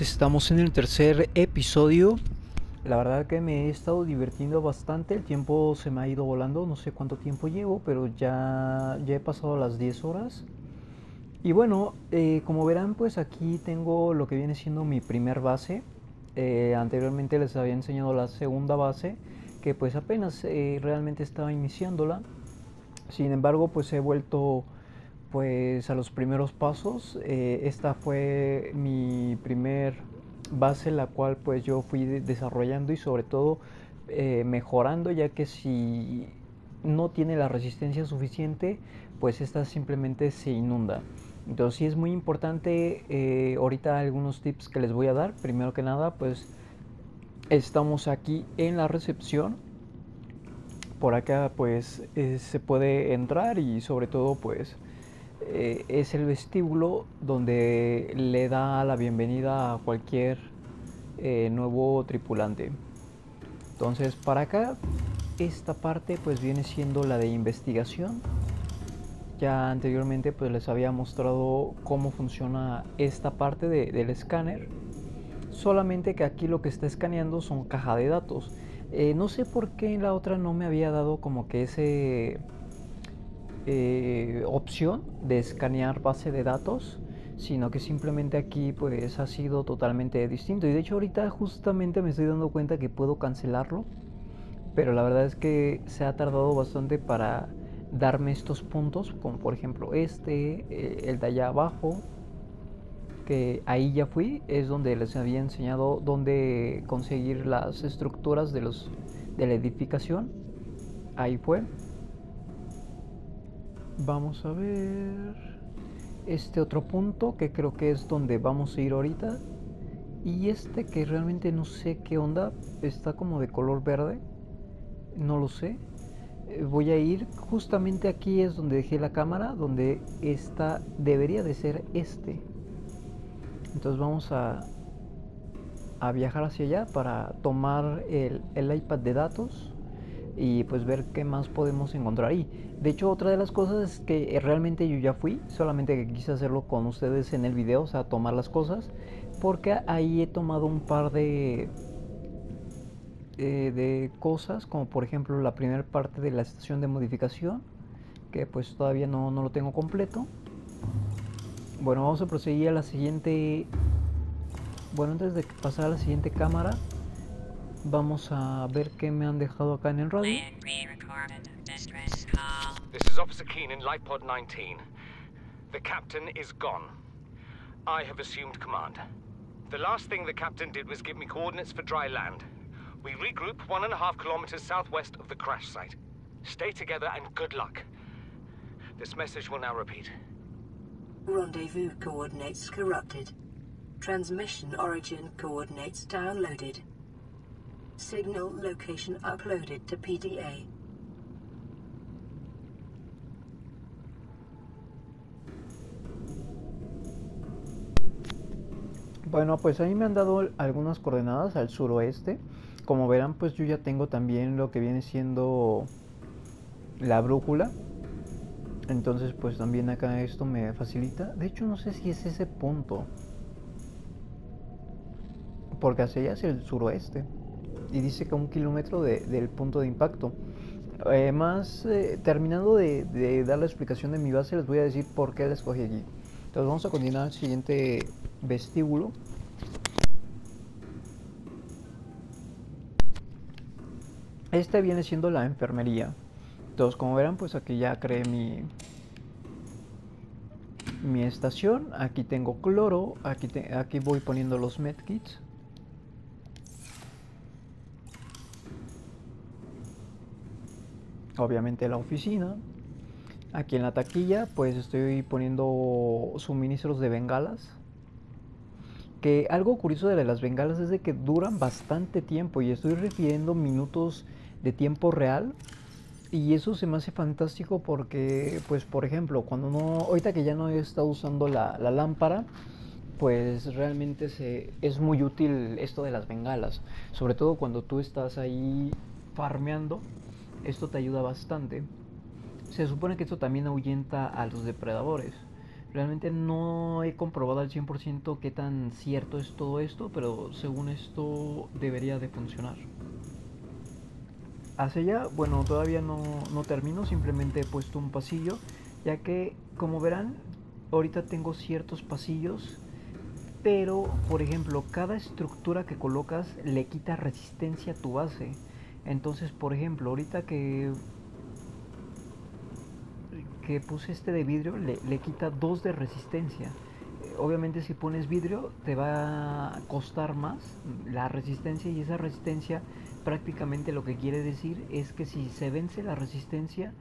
estamos en el tercer episodio. La verdad que me he estado divirtiendo bastante, el tiempo se me ha ido volando, no sé cuánto tiempo llevo, pero ya, ya he pasado las 10 horas. Y bueno, eh, como verán, pues aquí tengo lo que viene siendo mi primer base. Eh, anteriormente les había enseñado la segunda base, que pues apenas eh, realmente estaba iniciándola. Sin embargo, pues he vuelto pues a los primeros pasos. Eh, esta fue mi primer base la cual pues yo fui desarrollando y sobre todo eh, mejorando ya que si no tiene la resistencia suficiente pues esta simplemente se inunda. Entonces sí es muy importante eh, ahorita algunos tips que les voy a dar. Primero que nada pues estamos aquí en la recepción. Por acá pues se puede entrar y sobre todo pues eh, es el vestíbulo donde le da la bienvenida a cualquier eh, nuevo tripulante. Entonces para acá esta parte pues viene siendo la de investigación. Ya anteriormente pues les había mostrado cómo funciona esta parte del escáner. Solamente que aquí lo que está escaneando son caja de datos. Eh, no sé por qué en la otra no me había dado como que ese eh, opción de escanear base de datos, sino que simplemente aquí pues ha sido totalmente distinto. Y de hecho ahorita justamente me estoy dando cuenta que puedo cancelarlo, pero la verdad es que se ha tardado bastante para darme estos puntos, como por ejemplo este, eh, el de allá abajo, que ahí ya fui, es donde les había enseñado dónde conseguir las estructuras de los de la edificación. Ahí fue. Vamos a ver este otro punto que creo que es donde vamos a ir ahorita. Y este que realmente no sé qué onda, está como de color verde. No lo sé. Eh, voy a ir justamente aquí es donde dejé la cámara, donde esta debería de ser este. Entonces vamos a, a viajar hacia allá para tomar el, el iPad de datos y pues ver qué más podemos encontrar ahí. De hecho, otra de las cosas es que realmente yo ya fui, solamente quise hacerlo con ustedes en el video, o sea, tomar las cosas, porque ahí he tomado un par de eh, de cosas, como por ejemplo la primera parte de la estación de modificación, que pues todavía no, no lo tengo completo. Bueno, vamos a proseguir a la siguiente. Bueno, antes de pasar a la siguiente cámara, Vamos a ver qué me han dejado acá en el radio. This is Officer Keen in Lightpod 19. The captain is gone. I have assumed command. The last thing the captain did was give me coordinates for dry land. We regroup one and a half kilometers southwest of the crash site. Stay together and good luck. This message will now repeat. Rendezvous coordinates corrupted. Transmission origin coordinates downloaded. Signal location uploaded to PDA. Bueno, pues ahí me han dado algunas coordenadas al suroeste. Como verán, pues yo ya tengo también lo que viene siendo la brújula. Entonces, pues también acá esto me facilita. De hecho, no sé si es ese punto. Porque hacia allá es el suroeste y dice que a un kilómetro del punto de impacto. Además, eh, terminando de, dar la explicación de mi base, les voy a decir por qué la escogí aquí. Entonces vamos a continuar al siguiente vestíbulo. Este viene siendo la enfermería. Entonces, como verán, pues aquí ya creé mi, mi estación. Aquí tengo cloro. Aquí, aquí voy poniendo los medkits. Obviamente la oficina. Aquí en la taquilla pues estoy poniendo suministros de bengalas. Que algo curioso de las bengalas es de que duran bastante tiempo y estoy refiriendo minutos de tiempo real. Y eso se me hace fantástico porque, pues por ejemplo, cuando no, ahorita que ya no estado usando la, la lámpara, pues realmente se, es muy útil esto de las bengalas. Sobre todo cuando tú estás ahí farmeando esto te ayuda bastante. Se supone que esto también ahuyenta a los depredadores. Realmente no he comprobado al 100% qué tan cierto es todo esto, pero según esto debería de funcionar. Hacia allá, bueno, todavía no, no termino, simplemente he puesto un pasillo, ya que como verán, ahorita tengo ciertos pasillos, pero por ejemplo, cada estructura que colocas le quita resistencia a tu base. Entonces, por ejemplo, ahorita que que puse este de vidrio le, le quita dos de resistencia. Obviamente si pones vidrio te va a costar más la resistencia y esa resistencia prácticamente lo que quiere decir es que si se vence la resistencia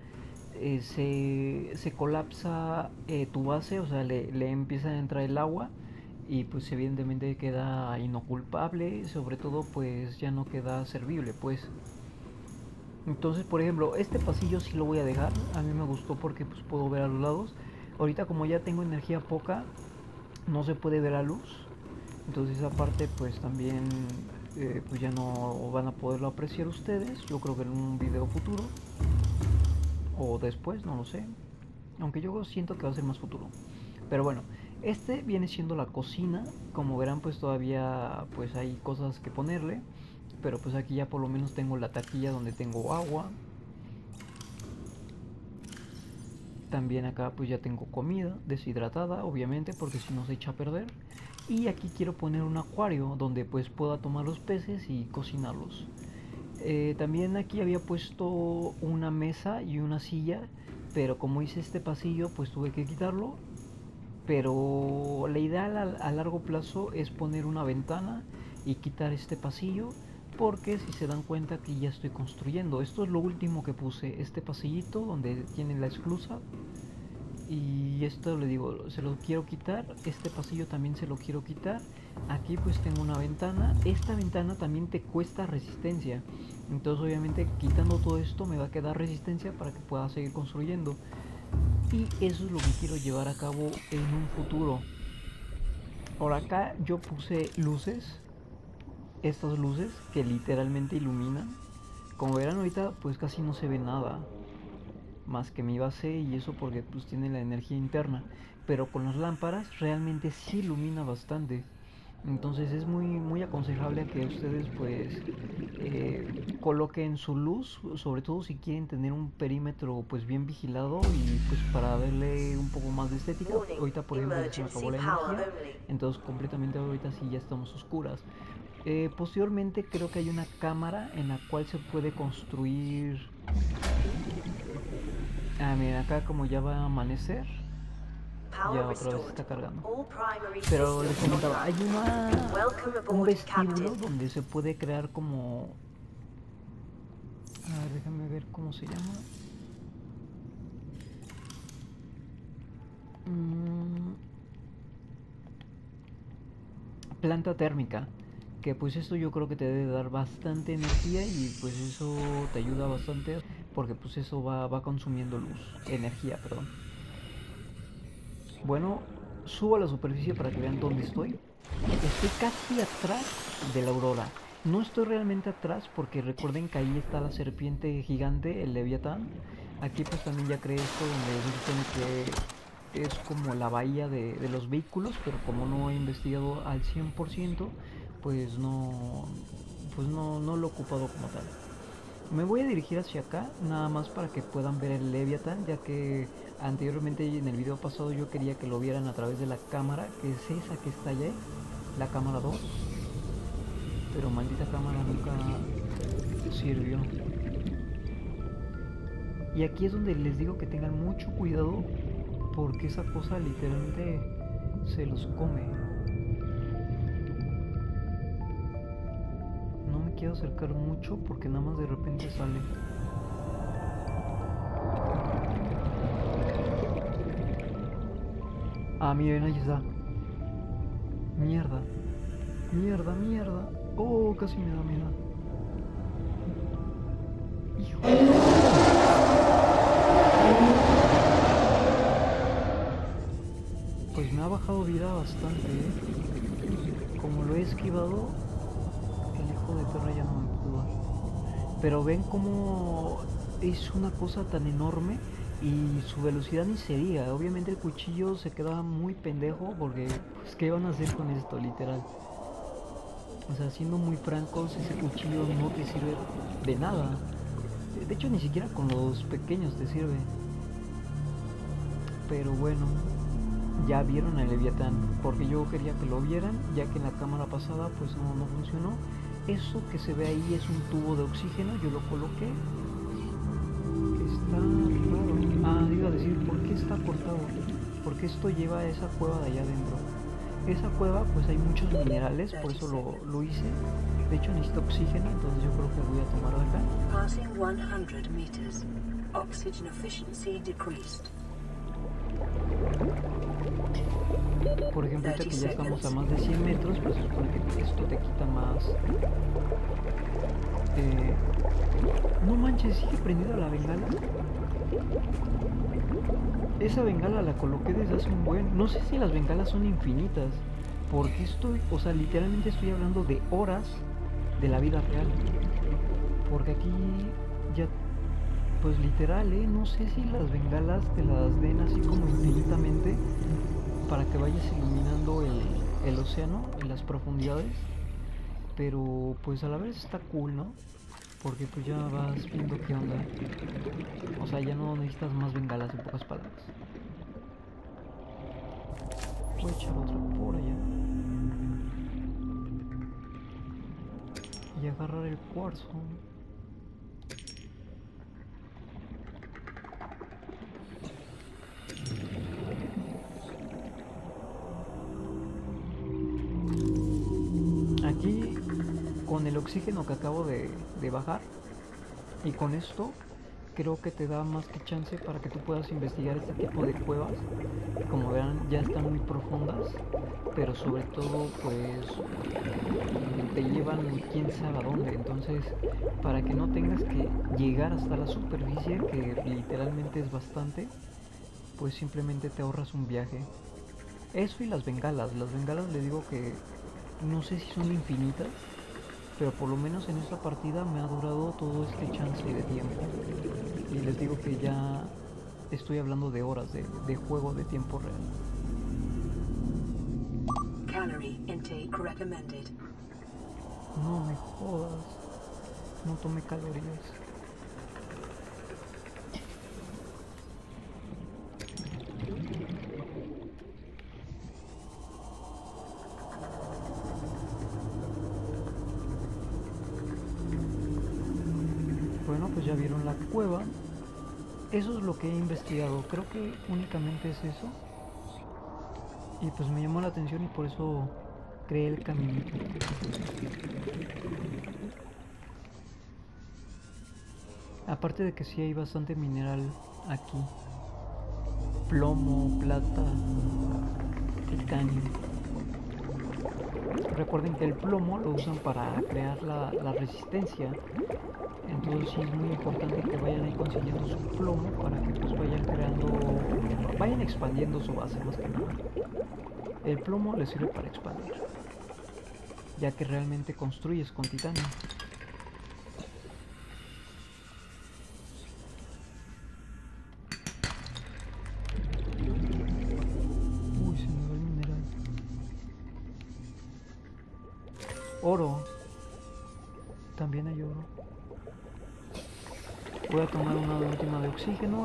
eh, se, se colapsa eh, tu base, o sea, le, le empieza a entrar el agua y pues evidentemente queda inoculpable, sobre todo pues ya no queda servible, pues. Entonces, por ejemplo, este pasillo sí lo voy a dejar. A mí me gustó porque pues puedo ver a los lados. Ahorita como ya tengo energía poca, no se puede ver a luz. Entonces esa parte pues también eh, pues ya no van a poderlo apreciar ustedes. Yo creo que en un video futuro. O después, no lo sé. Aunque yo siento que va a ser más futuro. Pero bueno, este viene siendo la cocina. Como verán pues todavía pues hay cosas que ponerle pero pues aquí ya por lo menos tengo la taquilla donde tengo agua. También acá pues ya tengo comida deshidratada, obviamente, porque si no se echa a perder. Y aquí quiero poner un acuario donde pues pueda tomar los peces y cocinarlos. Eh, también aquí había puesto una mesa y una silla, pero como hice este pasillo pues tuve que quitarlo. Pero la idea a, a largo plazo es poner una ventana y quitar este pasillo porque si se dan cuenta que ya estoy construyendo. Esto es lo último que puse este pasillito donde tiene la esclusa. Y esto le digo se lo quiero quitar este pasillo también se lo quiero quitar. Aquí pues tengo una ventana esta ventana también te cuesta resistencia. Entonces obviamente quitando todo esto me va a quedar resistencia para que pueda seguir construyendo. Y eso es lo que quiero llevar a cabo en un futuro. Por acá yo puse luces estas luces que literalmente iluminan. Como verán ahorita pues casi no se ve nada más que mi base y eso porque pues tiene la energía interna. Pero con las lámparas realmente sí ilumina bastante. Entonces es muy muy aconsejable que ustedes pues eh, coloquen su luz, sobre todo si quieren tener un perímetro pues bien vigilado y pues para darle un poco más de estética. Ahorita por ejemplo se me acabó la energía, entonces completamente ahorita sí ya estamos oscuras. Eh, posteriormente creo que hay una cámara en la cual se puede construir... Ah, miren, acá como ya va a amanecer, ya otra vez está cargando. Pero les comentaba, hay una, un vestíbulo donde se puede crear como... A ver, déjame ver cómo se llama. Mm. Planta térmica que pues esto yo creo que te debe dar bastante energía y pues eso te ayuda bastante porque pues eso va, va consumiendo luz, energía, perdón. Bueno, subo a la superficie para que vean dónde estoy. Estoy casi atrás de la aurora. No estoy realmente atrás porque recuerden que ahí está la serpiente gigante, el leviatán. Aquí pues también ya creé esto donde supone que es como la bahía de, de los vehículos, pero como no he investigado al 100%, pues no pues no, no lo he ocupado como tal. Me voy a dirigir hacia acá, nada más para que puedan ver el Leviathan, ya que anteriormente en el video pasado yo quería que lo vieran a través de la cámara, que es esa que está allá, la cámara 2. Pero maldita cámara nunca sirvió. Y aquí es donde les digo que tengan mucho cuidado, porque esa cosa literalmente se los come. Quiero acercar mucho porque nada más de repente sale. Ah, miren, ahí está. Mierda. Mierda, mierda. Oh, casi me da miedo. Pues me ha bajado vida bastante, ¿eh? Como lo he esquivado, Pero ven cómo es una cosa tan enorme Y su velocidad ni se diga. Obviamente el cuchillo se queda muy pendejo porque, pues, ¿qué van a hacer con esto, literal? O sea, siendo muy francos, ese cuchillo no te sirve de nada. De hecho, ni siquiera con los pequeños te sirve. Pero bueno, ya vieron el Leviatán, porque yo quería que lo vieran, ya que en la cámara pasada pues no, no funcionó. Eso que se ve ahí es un tubo de oxígeno, yo lo coloqué. Está raro. Ah, iba a decir, ¿por qué está cortado? Porque esto lleva a esa cueva de allá adentro. Esa cueva pues hay muchos minerales, por eso lo, lo hice. De hecho necesito oxígeno, entonces yo creo que voy a tomar acá. Passing 100 meters. Oxygen efficiency decreased. Por ejemplo, ahorita que ya estamos a más de 100 metros, pues se supone que esto te quita más. Eh, no manches, sigue prendida la bengala. Esa bengala la coloqué desde hace un buen. No sé si las bengalas son infinitas. Porque estoy, o sea, literalmente estoy hablando de horas de la vida real. Porque aquí ya, pues literal, ¿eh? No sé si las bengalas te las den así como infinitamente para que vayas iluminando el, el océano en las profundidades. Pero pues a la vez está cool, ¿no? Porque pues ya vas viendo qué onda. O sea, ya no necesitas más bengalas en pocas palabras. Voy a echar otro por allá. Y agarrar el cuarzo. Oxígeno que acabo de, bajar, y con esto, creo que te da más que chance para que tú puedas investigar este tipo de cuevas. Como verán, ya están muy profundas, pero sobre todo, pues, te llevan quién sabe a dónde. Entonces, para que no tengas que llegar hasta la superficie, que literalmente es bastante, pues simplemente te ahorras un viaje. Eso y las bengalas. Las bengalas le digo que no sé si son infinitas, pero por lo menos en esta partida me ha durado todo este chance de tiempo. Y les digo que ya estoy hablando de horas de, de juego de tiempo real. Calorie intake recommended. No me jodas. No tomé calorías. La cueva. Eso es lo que he investigado. Creo que únicamente es eso. Y pues me llamó la atención y por eso creé el caminito. Aparte de que sí hay bastante mineral aquí. Plomo, plata, titanio. Recuerden que el plomo lo usan para crear la, resistencia. Entonces sí es muy importante que vayan ahí consiguiendo su plomo para que pues vayan creando, vayan expandiendo su base más que nada. El plomo le sirve para expandir, ya que realmente construyes con titanio.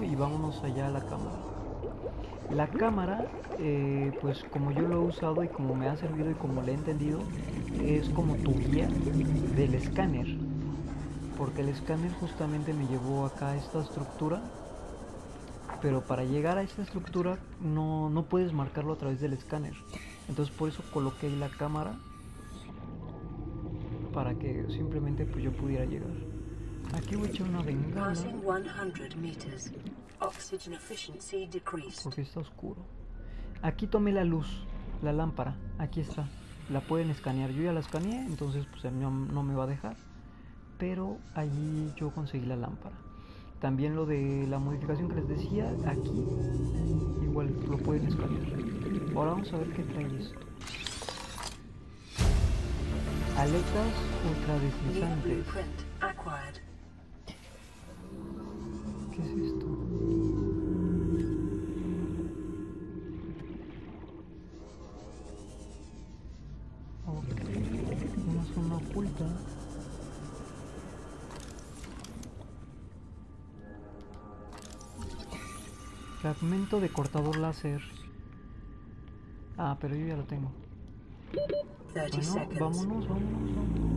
Y vámonos allá a la cámara. La cámara, eh, pues como yo lo he usado y como me ha servido y como le he entendido, es como tu guía del escáner. Porque el escáner justamente me llevó acá a esta estructura. Pero para llegar a esta estructura no, no puedes marcarlo a través del escáner. Entonces por eso coloqué la cámara. Para que simplemente pues yo pudiera llegar. Aquí voy a echar una bengala. Passing 100 meters. Oxygen efficiency decreased. porque está oscuro. Aquí tomé la luz, la lámpara, aquí está. La pueden escanear. Yo ya la escaneé, entonces pues no, no me va a dejar. Pero allí yo conseguí la lámpara. También lo de la modificación que les decía, aquí igual lo pueden escanear. Ahora vamos a ver qué trae esto. Aletas ultradeslizantes. ¿Qué es esto? Ok, una zona oculta. Fragmento de cortador láser. Ah, pero yo ya lo tengo. Bueno, vámonos, vámonos, vámonos.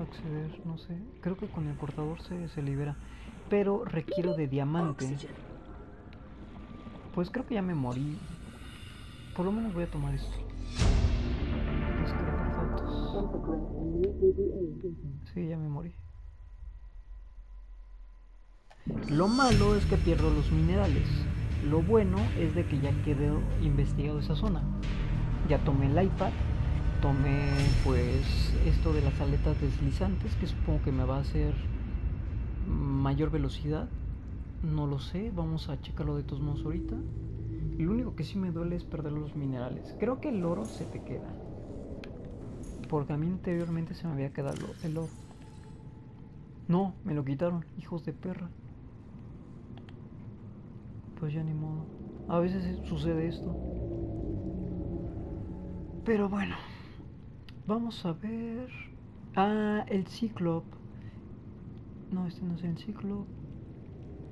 Acceder, no sé. Creo que con el cortador se, se libera. Pero requiero de diamante. Pues creo que ya me morí. Por lo menos voy a tomar esto. Datos. Sí, ya me morí. Lo malo es que pierdo los minerales. Lo bueno es de que ya quedó investigado esa zona. Ya tomé el iPad. Tomé pues esto de las aletas deslizantes que supongo que me va a hacer mayor velocidad. No lo sé, vamos a checarlo de todos modos ahorita. Lo único que sí me duele es perder los minerales. Creo que el oro se te queda. Porque a mí anteriormente se me había quedado el oro. No, me lo quitaron, hijos de perra. Pues ya ni modo. A veces sucede esto. Pero bueno. Vamos a ver. Ah, el Ciclop. No, este no es el Ciclop.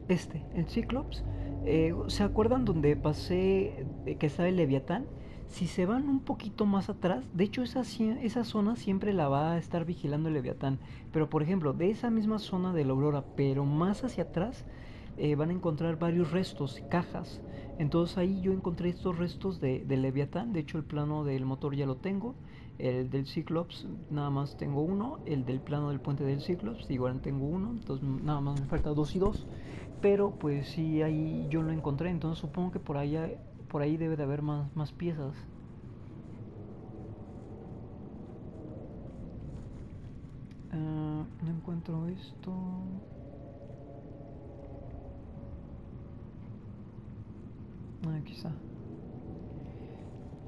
Este, el Cyclops. Eh, ¿Se acuerdan donde pasé eh, que estaba el Leviatán? Si se van un poquito más atrás, de hecho esa, esa zona siempre la va a estar vigilando el Leviatán. Pero por ejemplo, de esa misma zona de la Aurora, pero más hacia atrás, eh, van a encontrar varios restos, cajas. Entonces ahí yo encontré estos restos de, del Leviatán. De hecho el plano del motor ya lo tengo. El del Cyclops nada más tengo uno. El del plano del puente del Cyclops igual tengo uno. Entonces nada más me falta dos y dos. Pero pues sí, ahí yo lo encontré. Entonces supongo que por allá, por ahí debe de haber más, más piezas. Ah, no encuentro esto. Ah, aquí está.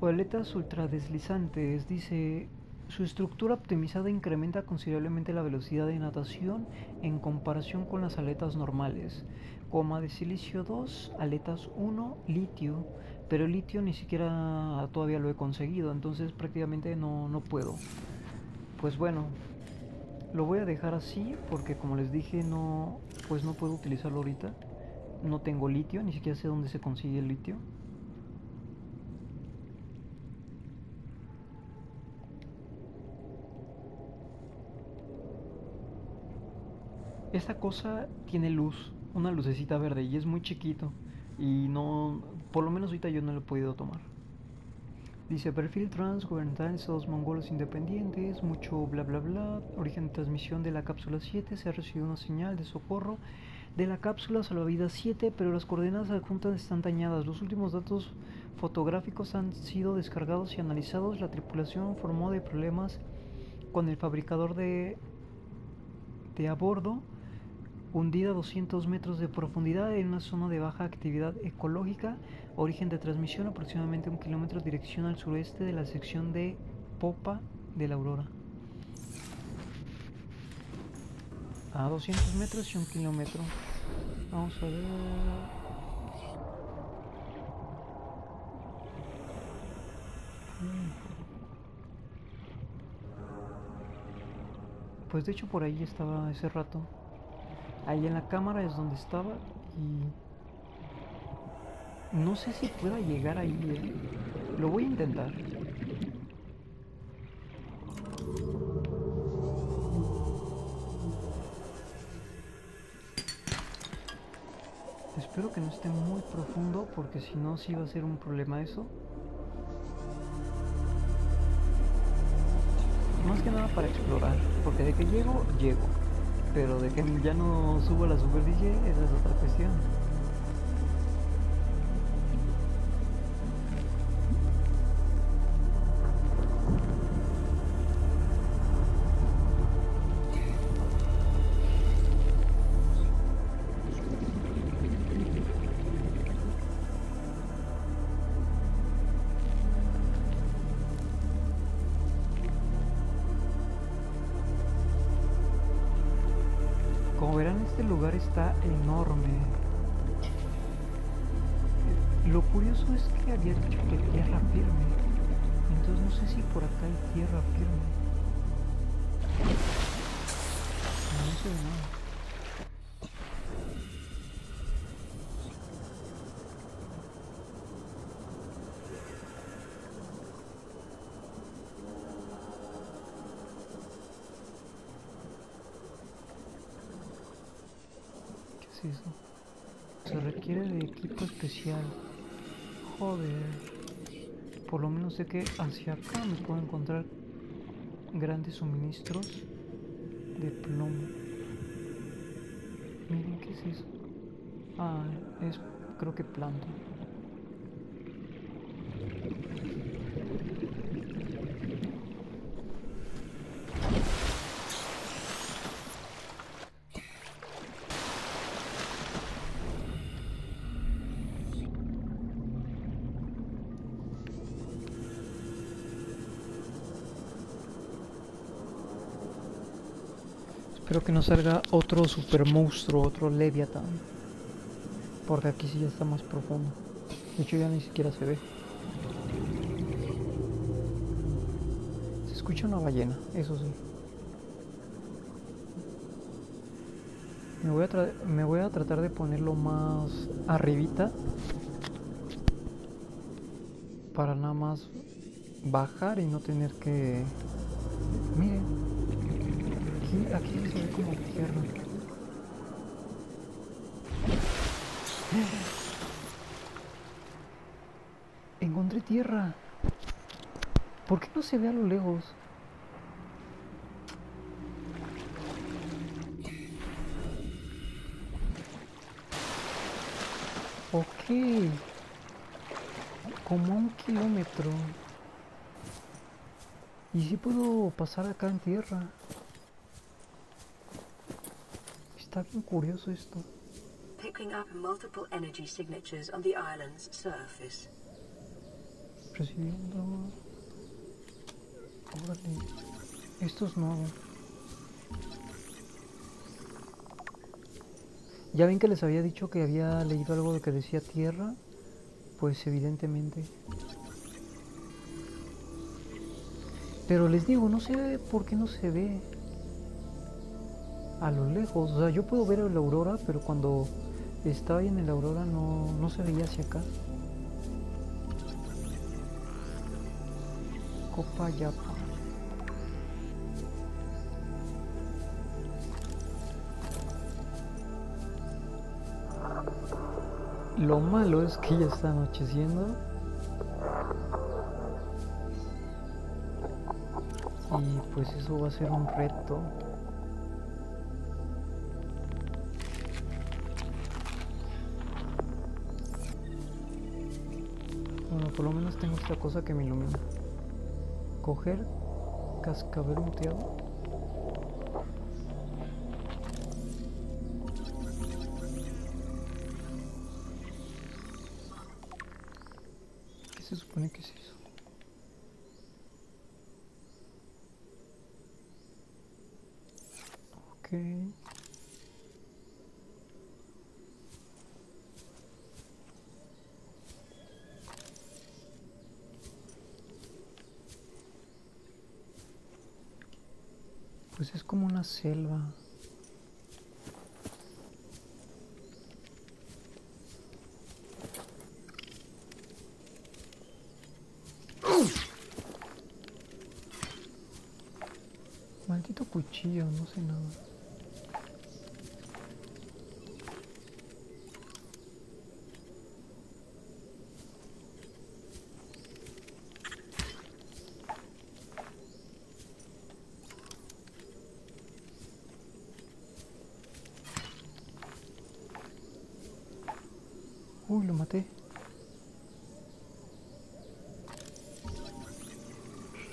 O aletas ultradeslizantes. Dice, su estructura optimizada incrementa considerablemente la velocidad de natación en comparación con las aletas normales. Coma de silicio 2, aletas 1, litio. Pero litio ni siquiera todavía lo he conseguido, entonces prácticamente no, no puedo. Pues bueno, lo voy a dejar así porque como les dije no, pues no puedo utilizarlo ahorita. No tengo litio, ni siquiera sé dónde se consigue el litio. Esta cosa tiene luz, una lucecita verde y es muy chiquito y no, por lo menos ahorita yo no lo he podido tomar. Dice perfil trans, gubernamentales, los mongolos independientes, mucho bla bla bla, origen de transmisión de la cápsula 7, se ha recibido una señal de socorro de la cápsula salvavidas 7, pero las coordenadas adjuntas están dañadas. Los últimos datos fotográficos han sido descargados y analizados. La tripulación formó de problemas con el fabricador de, de a bordo, hundida a 200 metros de profundidad en una zona de baja actividad ecológica. Origen de transmisión aproximadamente un kilómetro dirección al sureste de la sección de popa de la Aurora. A 200 metros y un kilómetro. Vamos a ver. Pues de hecho por ahí estaba ese rato. Ahí en la cámara es donde estaba y... No sé si pueda llegar ahí, ¿eh? Lo voy a intentar. Espero que no esté muy profundo porque si no sí va a ser un problema eso. Más que nada para explorar, porque de que llego, llego. Pero de que ya no subo a la superficie, esa es otra cuestión. Eso? Se requiere de equipo especial. Joder. Por lo menos sé que hacia acá me puedo encontrar grandes suministros de plomo. Miren qué es eso. Ah, es creo que planta. Que no salga otro super monstruo, otro Leviathan. Porque aquí sí ya está más profundo. De hecho ya ni siquiera se ve. Se escucha una ballena, eso sí. Me voy a, me voy a tratar de ponerlo más arribita. Para nada más bajar y no tener que... Aquí, se ve como tierra. Encontré tierra. ¿Por qué no se ve a lo lejos? Ok. Como un kilómetro. Y si puedo pasar acá en tierra. Está bien curioso esto. Picking up multiple energy signatures on the island's surface. Recibiendo. Órale. Esto es nuevo. Ya ven que les había dicho que había leído algo de que decía tierra. Pues evidentemente. Pero les digo, no sé por qué no se ve a lo lejos. O sea, yo puedo ver la aurora, pero cuando estaba ahí en la aurora no, no se veía hacia acá. Copa Yapa. Lo malo es que ya está anocheciendo. Y pues eso va a ser un reto. Esta cosa que me ilumina. Coger cascabel muteado. Selva. Maldito cuchillo, no sé nada. Uy, lo maté.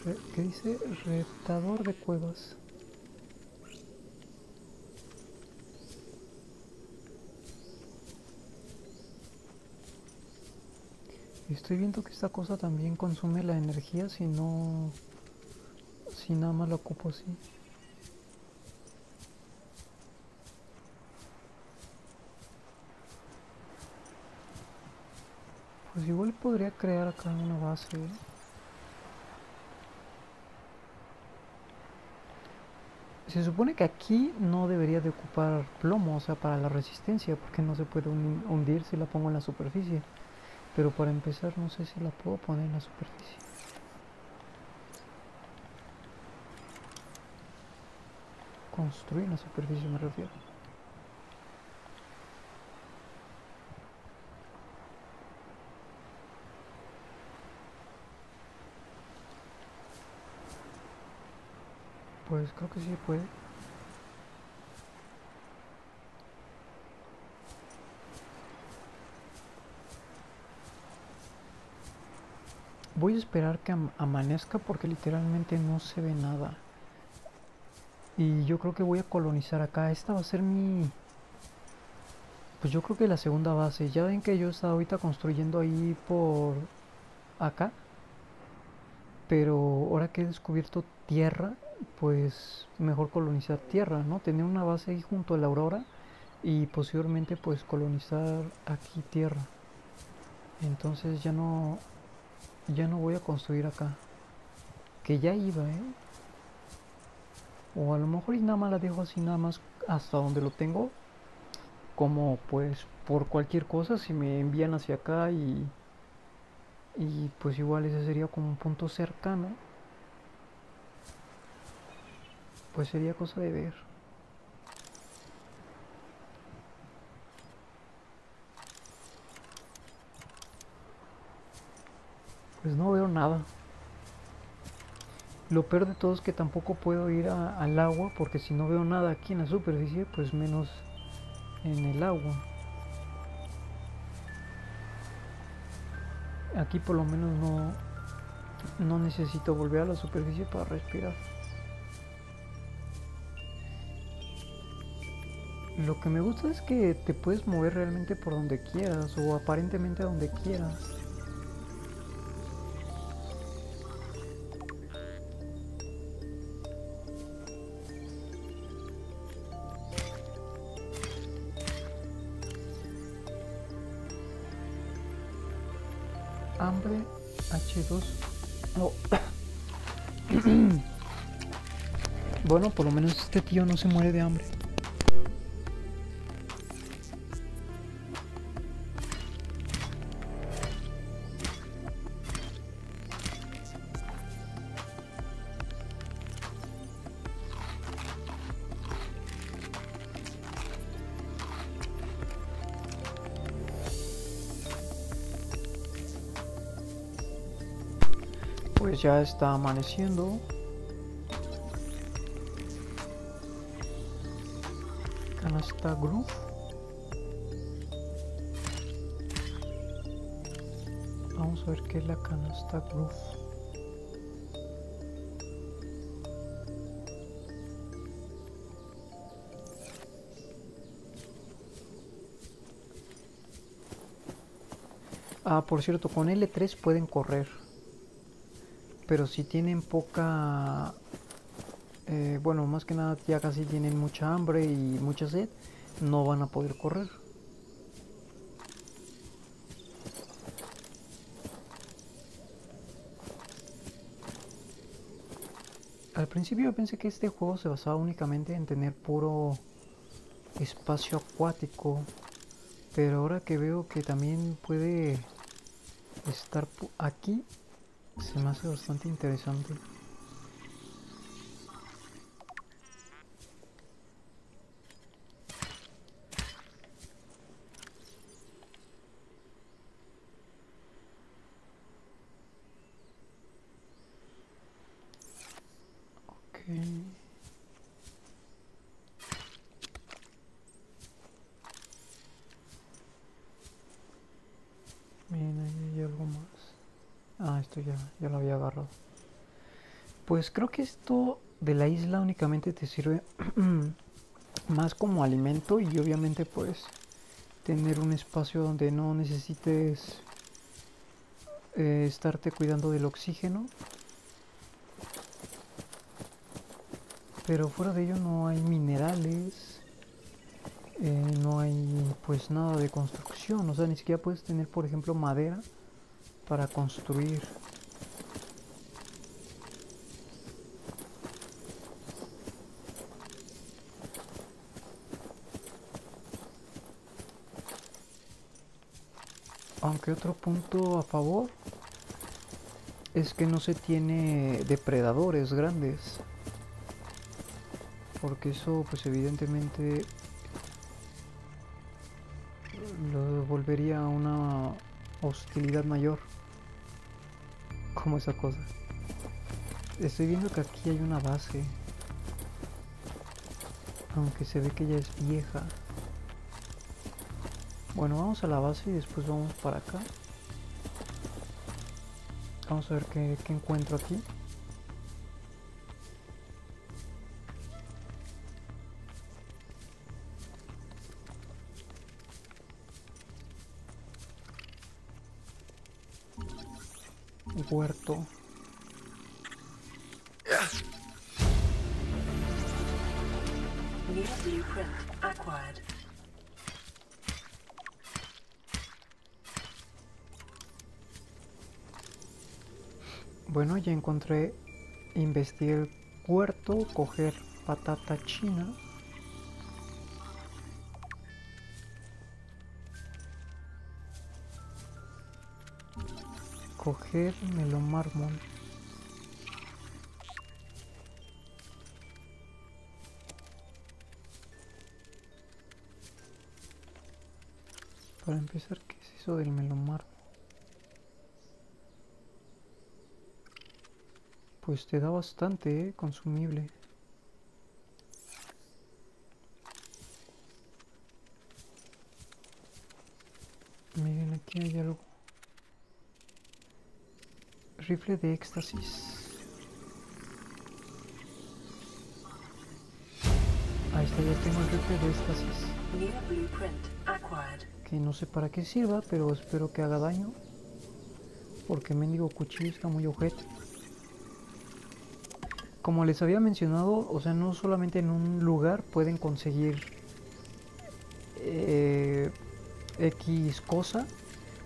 Re- ¿Qué dice? Retador de cuevas. Estoy viendo que esta cosa también consume la energía si no... Si nada más la ocupo así. Pues igual podría crear acá una base. Se supone que aquí no debería de ocupar plomo, o sea, para la resistencia, porque no se puede hun- hundir si la pongo en la superficie. Pero para empezar no sé si la puedo poner en la superficie. Construir en la superficie me refiero. Pues creo que sí se puede. Voy a esperar que am- amanezca porque literalmente no se ve nada. Y yo creo que voy a colonizar acá. Esta va a ser mi... Pues yo creo que la segunda base. Ya ven que yo he estado ahorita construyendo ahí por acá. Pero ahora que he descubierto tierra, pues mejor colonizar tierra, ¿no? Tener una base ahí junto a la aurora y posteriormente pues colonizar aquí tierra. Entonces ya no ya no voy a construir acá. Que ya iba, ¿eh? O a lo mejor y nada más la dejo así nada más hasta donde lo tengo. Como pues por cualquier cosa si me envían hacia acá y y pues igual ese sería como un punto cercano. Pues sería cosa de ver. Pues no veo nada. Lo peor de todo es que tampoco puedo ir al agua porque si no veo nada aquí en la superficie, pues menos en el agua. Aquí por lo menos no, no necesito volver a la superficie para respirar. Lo que me gusta es que te puedes mover realmente por donde quieras o aparentemente a donde quieras. H2. No. bueno, por lo menos este tío no se muere de hambre. Ya está amaneciendo. Canasta Groove. Vamos a ver qué es la canasta Groove. Ah, por cierto, con L3 pueden correr pero si tienen poca eh, bueno más que nada ya casi tienen mucha hambre y mucha sed no van a poder correr. Al principio yo pensé que este juego se basaba únicamente en tener puro espacio acuático pero ahora que veo que también puede estar aquí se me hace bastante interesante. Ok. Bien, ahí hay algo más. Ah, esto ya, ya lo había agarrado. Pues creo que esto de la isla únicamente te sirve más como alimento y obviamente pues tener un espacio donde no necesites eh, estarte cuidando del oxígeno. Pero fuera de ello no hay minerales, eh, no hay pues nada de construcción, o sea, ni siquiera puedes tener por ejemplo madera para construir. Aunque otro punto a favor es que no se tiene depredadores grandes. Porque eso pues evidentemente lo volvería una hostilidad mayor. Como esa cosa. Estoy viendo que aquí hay una base. Aunque se ve que ya es vieja. Bueno, vamos a la base y después vamos para acá. Vamos a ver qué, encuentro aquí. Encontré, investigué el huerto, coger patata china. Coger melón mármol. Para empezar, ¿qué es eso del melón Pues te da bastante, ¿eh? Consumible. Miren, aquí hay algo. Rifle de éxtasis. Ahí está, ya tengo el rifle de éxtasis. Que no sé para qué sirva, pero espero que haga daño. Porque mendigo cuchillo está muy ojete. Como les había mencionado, o sea, no solamente en un lugar pueden conseguir eh, X cosa.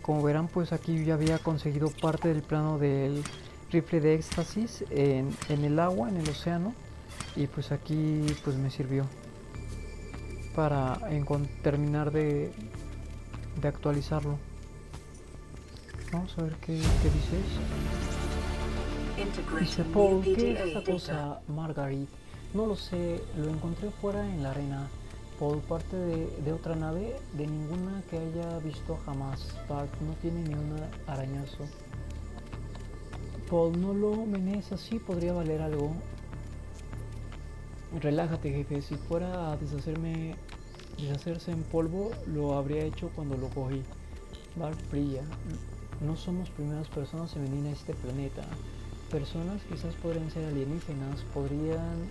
Como verán, pues aquí ya había conseguido parte del plano del rifle de éxtasis en, el agua, en el océano. Y pues aquí pues me sirvió para terminar de, actualizarlo. Vamos a ver qué, qué dice. Dice Paul, ¿qué es esta cosa, Margaret? No lo sé, lo encontré fuera en la arena, por parte de, otra nave, de ninguna que haya visto jamás. Bart no tiene ni un arañazo. Paul, no lo menees así, podría valer algo. Relájate, jefe, si fuera a deshacerme, deshacerse en polvo, lo habría hecho cuando lo cogí. Bart brilla. No somos primeras personas en venir a este planeta. Personas quizás podrían ser alienígenas, podrían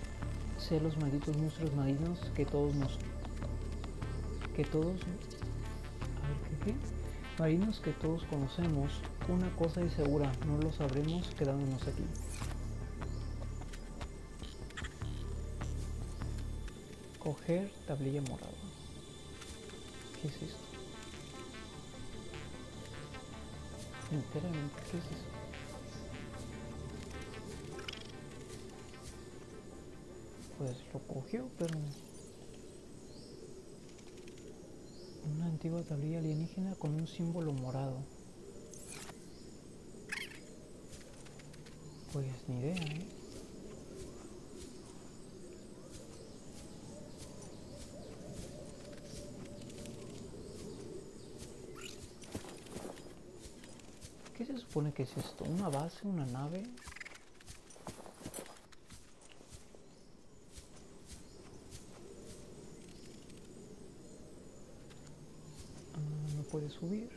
ser los malditos monstruos marinos que todos nos... que todos... Marinos que todos conocemos. Una cosa es segura, no lo sabremos quedándonos aquí. Coger tablilla morada. ¿Qué es esto? Enteramente, ¿qué es eso? Pues lo cogió, pero... Una antigua tablilla alienígena con un símbolo morado. Pues ni idea, ¿eh? ¿Qué se supone que es esto? ¿Una base? ¿Una nave? Ah, no puede subir.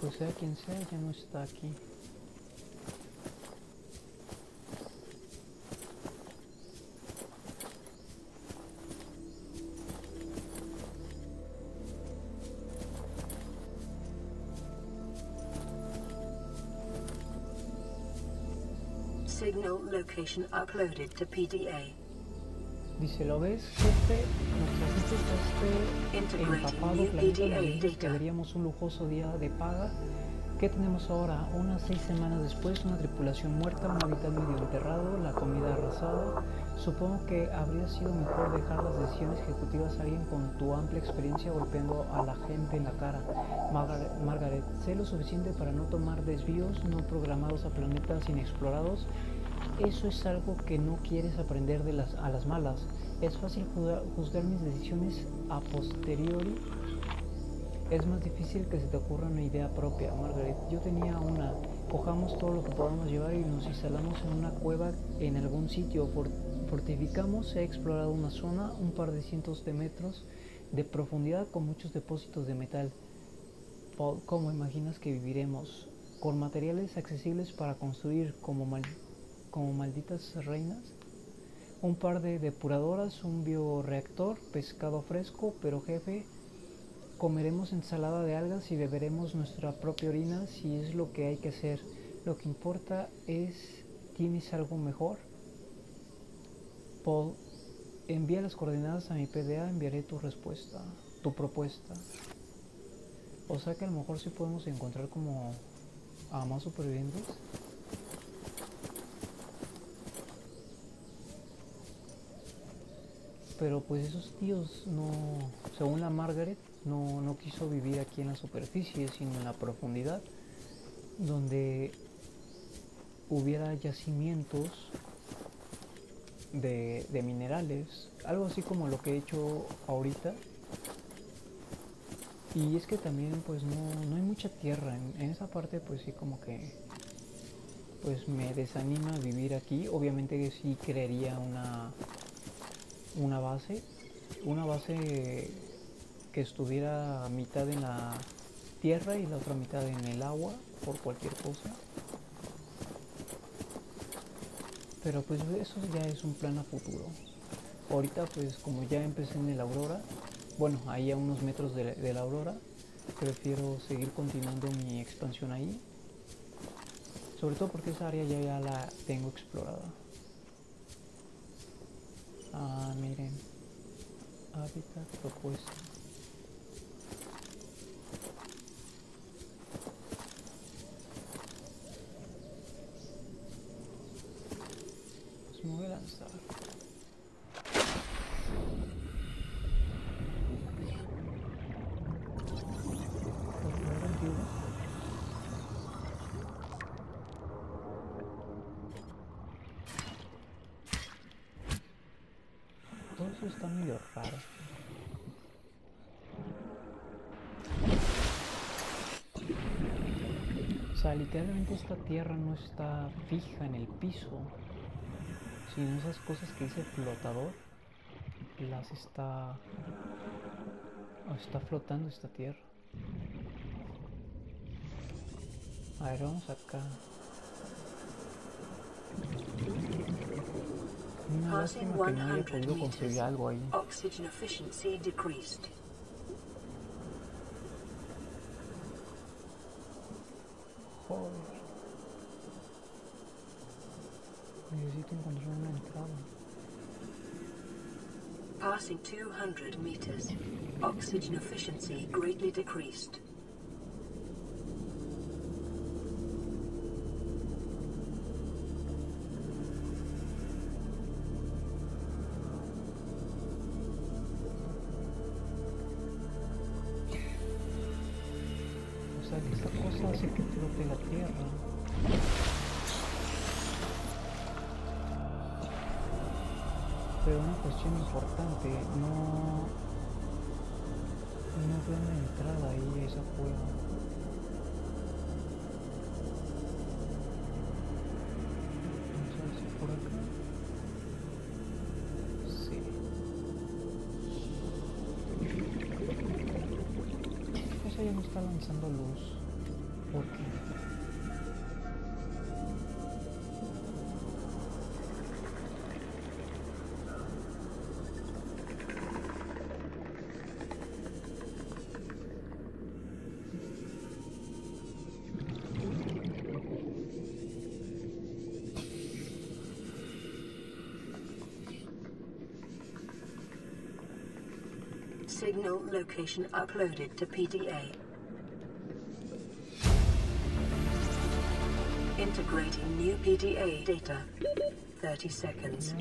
Pues sea quien sea, ya no está aquí. Location uploaded to PDA. Dice, ¿lo ves, jefe? Nuestro jefe está empapado planeta veríamos un lujoso día de paga. ¿Qué tenemos ahora? Unas seis semanas después, una tripulación muerta, un habitante medio enterrado, la comida arrasada. Supongo que habría sido mejor dejar las decisiones ejecutivas a alguien con tu amplia experiencia golpeando a la gente en la cara. Margaret, Margaret sé lo suficiente para no tomar desvíos no programados a planetas inexplorados eso es algo que no quieres aprender de las, a las malas. Es fácil juzgar, mis decisiones a posteriori. Es más difícil que se te ocurra una idea propia, Margaret. Yo tenía una. Cojamos todo lo que podamos llevar y nos instalamos en una cueva en algún sitio. Fortificamos, he explorado una zona, un par de cientos de metros de profundidad con muchos depósitos de metal. ¿cómo imaginas que viviremos? Con materiales accesibles para construir como mal como malditas reinas, un par de depuradoras, un bioreactor, pescado fresco, pero jefe, comeremos ensalada de algas y beberemos nuestra propia orina si es lo que hay que hacer. Lo que importa es, ¿tienes algo mejor? Paul, envía las coordenadas a mi PDA, enviaré tu respuesta, tu propuesta. O sea que a lo mejor sí podemos encontrar como a más supervivientes. Pero pues esos tíos no, según la Margaret, no, no quiso vivir aquí en la superficie, sino en la profundidad, donde hubiera yacimientos de, minerales, algo así como lo que he hecho ahorita. Y es que también pues no, no hay mucha tierra, en, esa parte pues sí como que pues me desanima vivir aquí, obviamente sí creería una una base, una base que estuviera mitad en la tierra y la otra mitad en el agua por cualquier cosa. Pero pues eso ya es un plan a futuro. Ahorita pues como ya empecé en el Aurora, bueno, ahí a unos metros de, de la Aurora, prefiero seguir continuando mi expansión ahí. Sobre todo porque esa área ya, ya la tengo explorada. Ah, miren. Hábitat propuesto. Pues me voy a lanzar. eso está medio raro. O sea, literalmente esta tierra no está fija en el piso, sino esas cosas que dice flotador, las está... está flotando esta tierra. A ver, vamos acá. Una lástima que no haya podido construir algo ahí. Oxygen efficiency decreased. 200 meters. Oxygen efficiency greatly decreased. No, no veo una entrada ahí a esa cueva. Si por acá. Sí. Esa ya no está lanzando luz. Signal location uploaded to PDA. Integrating new PDA data. 30 seconds.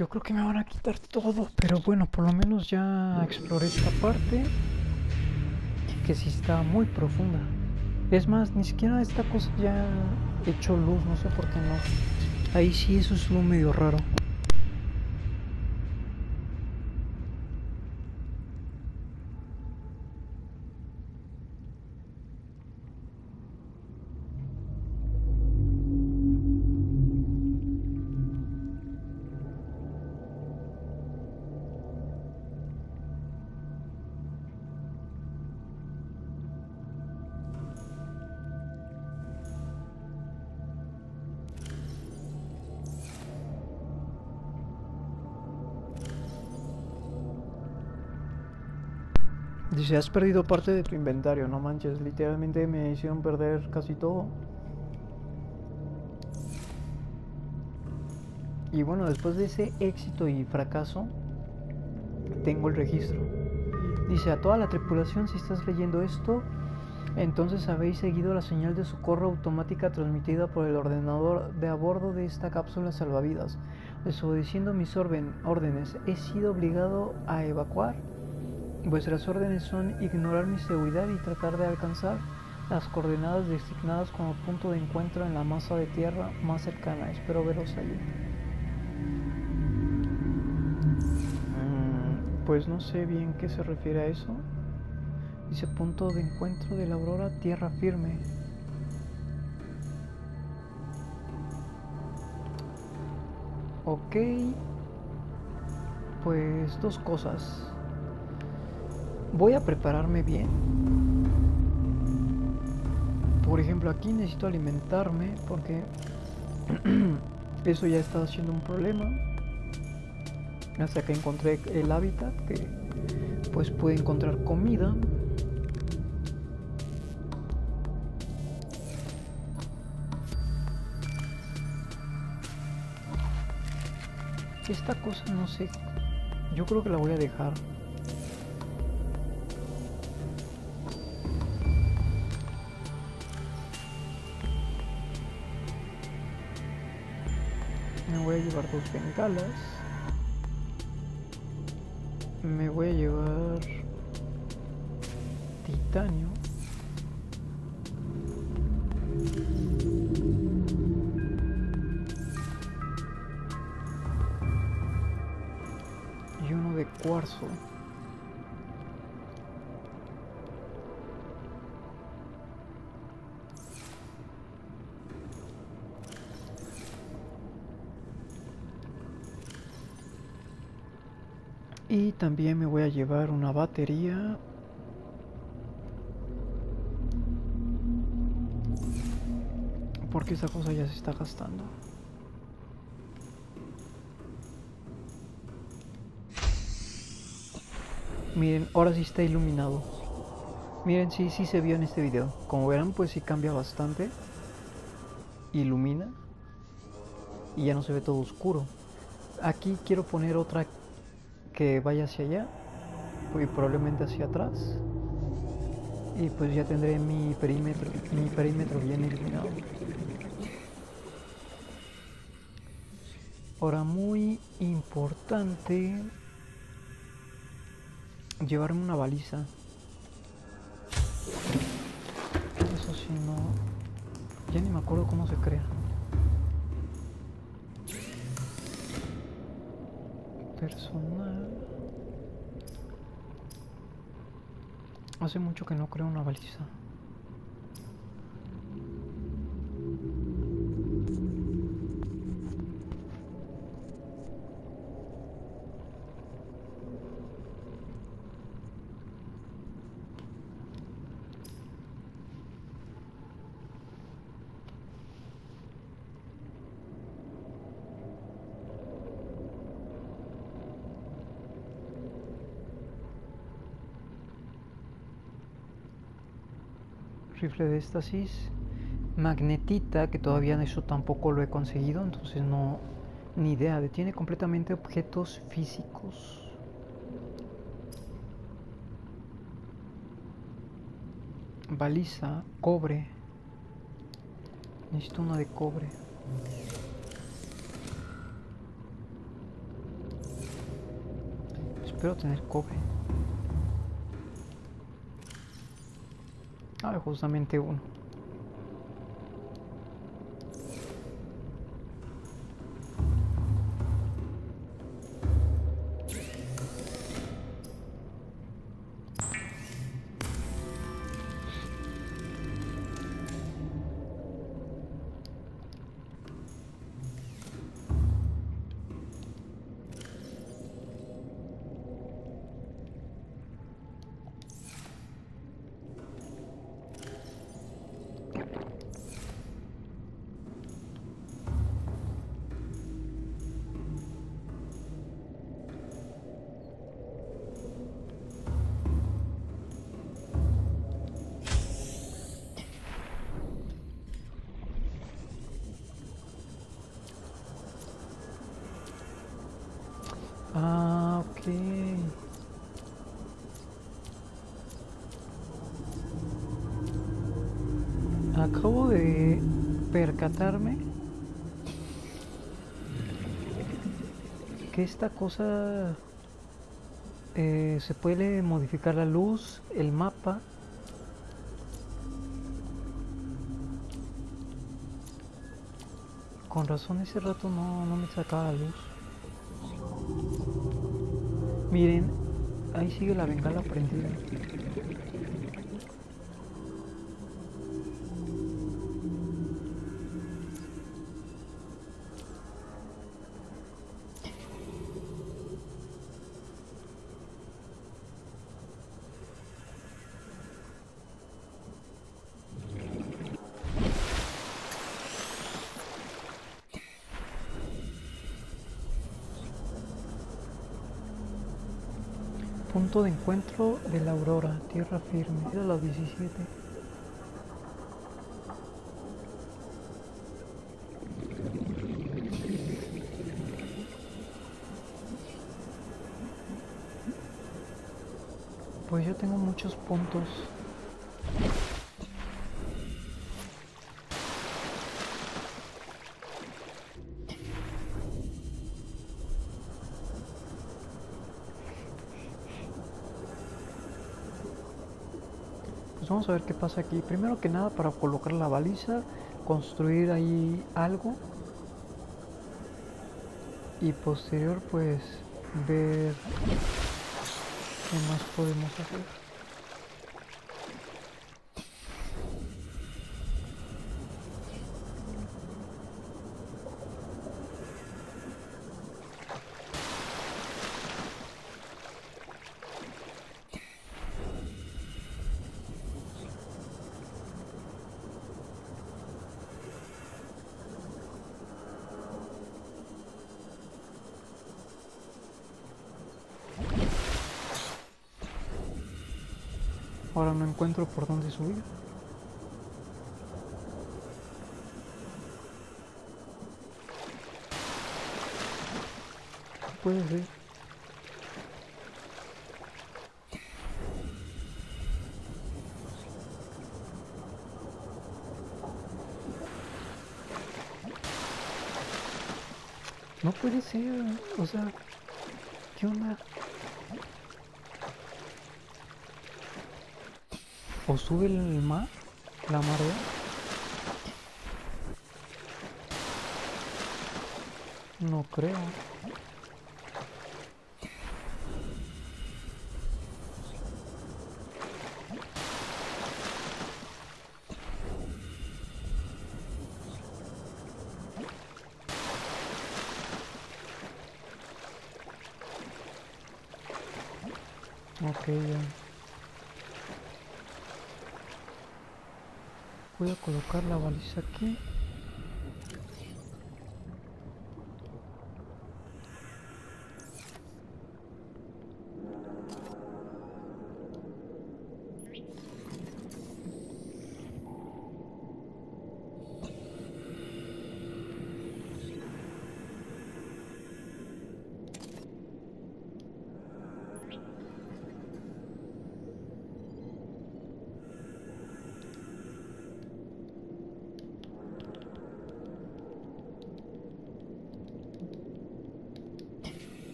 Yo creo que me van a quitar todo, pero bueno, por lo menos ya exploré esta parte que sí está muy profunda. Es más, ni siquiera esta cosa ya hecho luz, no sé por qué no. Ahí sí eso es lo medio raro. Dice, has perdido parte de tu inventario, no manches, literalmente me hicieron perder casi todo. Y bueno, después de ese éxito y fracaso, tengo el registro. Dice, a toda la tripulación, si estás leyendo esto, entonces habéis seguido la señal de socorro automática transmitida por el ordenador de a bordo de esta cápsula salvavidas. Desobedeciendo mis órdenes, he sido obligado a evacuar. Vuestras órdenes son ignorar mi seguridad y tratar de alcanzar las coordenadas designadas como punto de encuentro en la masa de tierra más cercana. Espero veros allí. Mm, Pues no sé bien qué se refiere a eso. Dice punto de encuentro de la aurora tierra firme. Ok. Pues dos cosas. Voy a prepararme bien. Por ejemplo, aquí necesito alimentarme porque eso ya está siendo un problema. Hasta que encontré el hábitat que pues pude encontrar comida. Esta cosa no sé. Yo creo que la voy a dejar. Llevar dos bengalas. Me voy a llevar titanio. Y uno de cuarzo. También me voy a llevar una batería. Porque esa cosa ya se está gastando. Miren, ahora sí está iluminado. Miren, sí, sí se vio en este video. Como verán, pues sí cambia bastante. Ilumina. Y ya no se ve todo oscuro. Aquí quiero poner otra que vaya hacia allá y probablemente hacia atrás. Y pues ya tendré mi perímetro mi perímetro bien iluminado ahora muy importante llevarme una baliza. Eso sí no ya ni me acuerdo cómo se crea personal. Hace mucho que no creo una baliza. De éstasis, magnetita, que todavía eso tampoco lo he conseguido, entonces no, ni idea, detiene completamente objetos físicos. Baliza, cobre. Necesito uno de cobre. Espero tener cobre. Ah, justamente uno. Acabo de percatarme que esta cosa eh, se puede modificar la luz, el mapa. Con razón ese rato no, no me sacaba la luz. Miren, ahí sigue la bengala prendida. Punto de encuentro de la aurora, tierra firme. Era las 17. Pues yo tengo muchos puntos. Vamos a ver qué pasa aquí. Primero que nada, para colocar la baliza, construir ahí algo. Y posterior, pues, ver qué más podemos hacer. Ahora no encuentro por dónde subir. Puede ser. No puede ser, o sea, ¿qué onda? ¿O sube el mar? ¿La marea? No creo. Ok, ya. Voy a colocar la baliza aquí.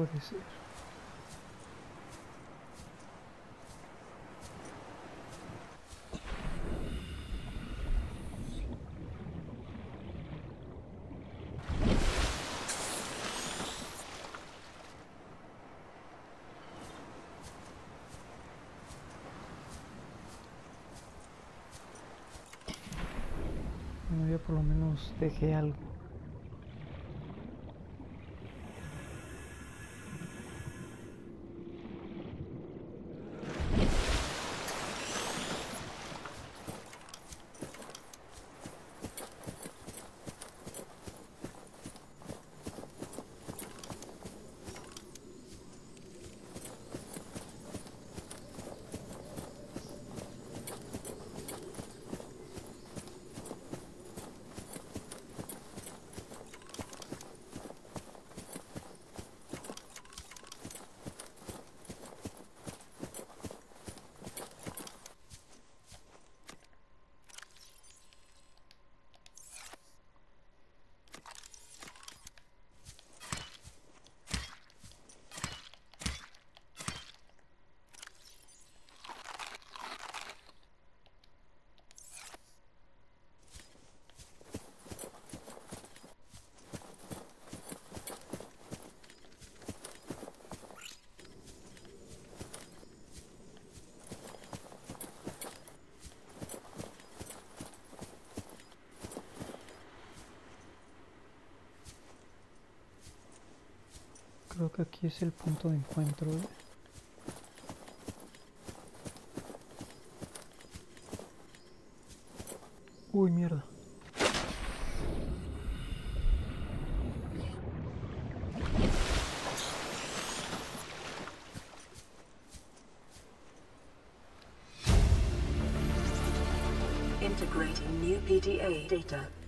Puede ser. Ya por lo menos dejé algo. Creo que aquí es el punto de encuentro. ¿eh? Uy, mierda. Integrating new PDA data.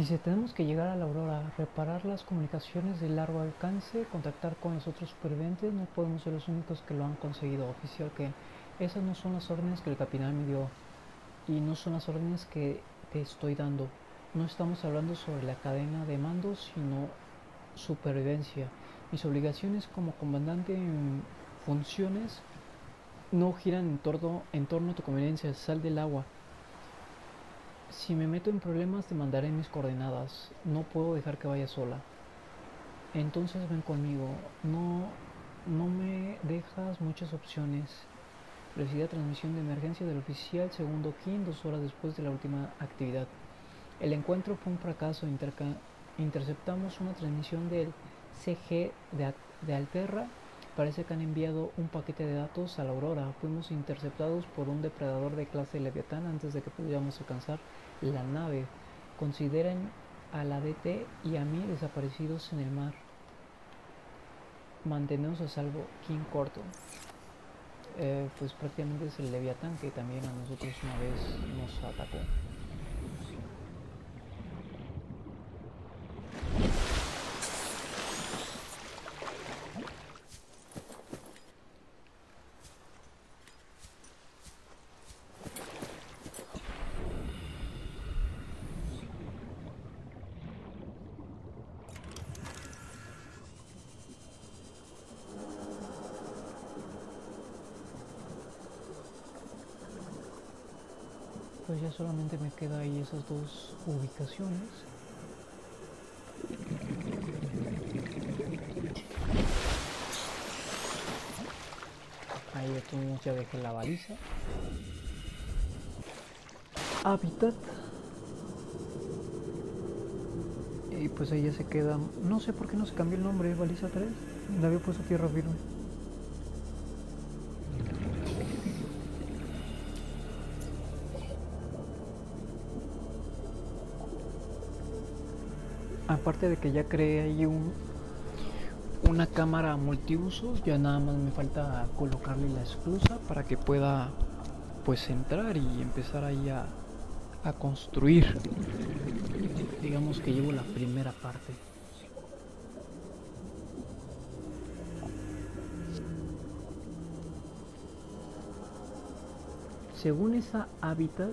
Dice, tenemos que llegar a la Aurora, reparar las comunicaciones de largo alcance, contactar con los otros supervivientes, no podemos ser los únicos que lo han conseguido. Oficial que esas no son las órdenes que el capitán me dio y no son las órdenes que te estoy dando. No estamos hablando sobre la cadena de mando, sino supervivencia. Mis obligaciones como comandante en funciones no giran en torno, en torno a tu conveniencia. Sal del agua. Si me meto en problemas te mandaré mis coordenadas. No puedo dejar que vaya sola. Entonces ven conmigo. No, no me dejas muchas opciones. Recibí la transmisión de emergencia del oficial segundo King dos horas después de la última actividad. El encuentro fue un fracaso. Interceptamos una transmisión del CG de, de Alterra. Parece que han enviado un paquete de datos a la Aurora. Fuimos interceptados por un depredador de clase Leviatán antes de que pudiéramos alcanzar la nave. Consideren a la DT y a mí desaparecidos en el mar. Mantenemos a salvo King Corto. Eh, pues prácticamente es el Leviatán que también a nosotros una vez nos atacó. Pues ya solamente me queda ahí esas dos ubicaciones. Ahí modos ya dejé la baliza. Hábitat. Y pues ahí ya se queda. No sé por qué no se cambió el nombre, baliza 3. Le había puesto tierra firme. Aparte de que ya creé ahí un, una cámara multiusos, ya nada más me falta colocarle la esclusa para que pueda pues entrar y empezar ahí a, a construir. Digamos que llevo la primera parte. Según esa hábitat...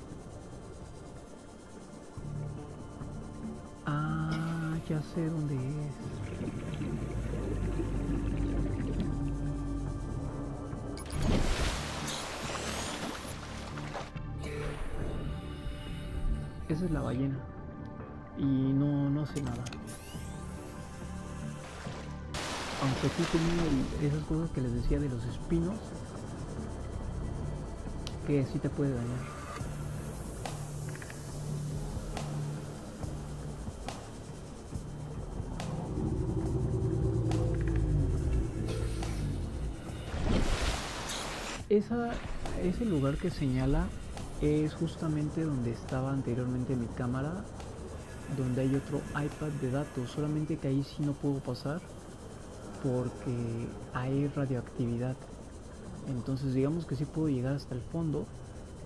sé dónde es. Esa es la ballena. Y no, no hace nada. Aunque sí tenía esas cosas que les decía de los espinos. Que sí te puede dañar. Esa, ese lugar que señala es justamente donde estaba anteriormente mi cámara, donde hay otro iPad de datos, solamente que ahí sí no puedo pasar porque hay radioactividad. Entonces digamos que sí puedo llegar hasta el fondo,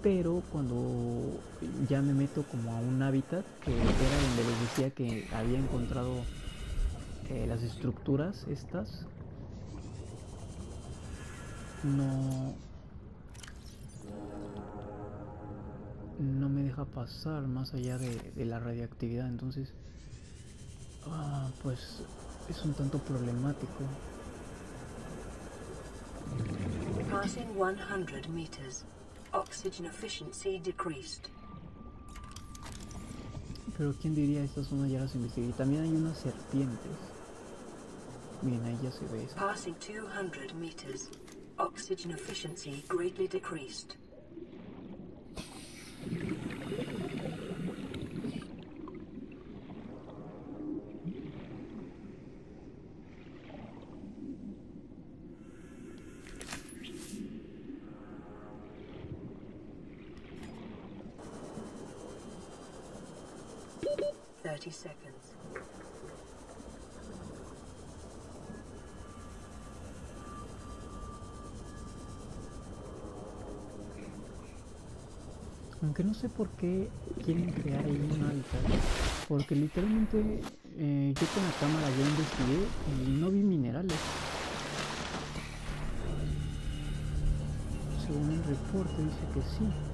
pero cuando ya me meto como a un hábitat, que era donde les decía que había encontrado eh, las estructuras estas, no, no me deja pasar más allá de, de la radioactividad, entonces ah, pues es un tanto problemático. Passing 100 meters. Oxygen efficiency decreased. Pero quién diría esta zona ya las investigué. Y también hay unas serpientes. Bien, ahí ya se ve eso. Passing 200 meters. Oxygen efficiency greatly decreased. Thank you. Aunque no sé por qué quieren crear ahí un. Porque literalmente eh, yo con la cámara ya investigué y no vi minerales. Según el reporte dice que sí.